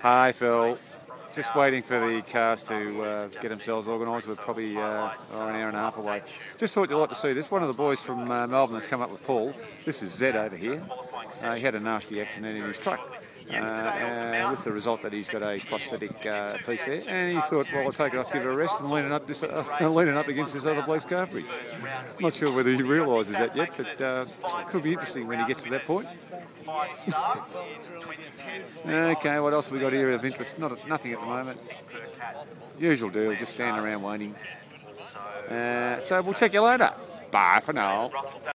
Hi, Phil. Just waiting for the cars to uh, get themselves organised. We're probably uh, an hour and a half away. Just thought you'd like to see this. One of the boys from uh, Melbourne has come up with Paul. This is Zed over here. Uh, he had a nasty accident in his truck. Uh, with the result that he's got a prosthetic uh, piece there, and he thought, well, I'll take it off, give it a rest, and lean it up, this, uh, lean it up against this other bloke's bridge. Not sure whether he realises that yet, but uh, could be interesting when he gets to that point. okay, what else have we got here of interest? Not nothing at the moment. Usual deal, just standing around waiting. Uh, so we'll check you later. Bye for now.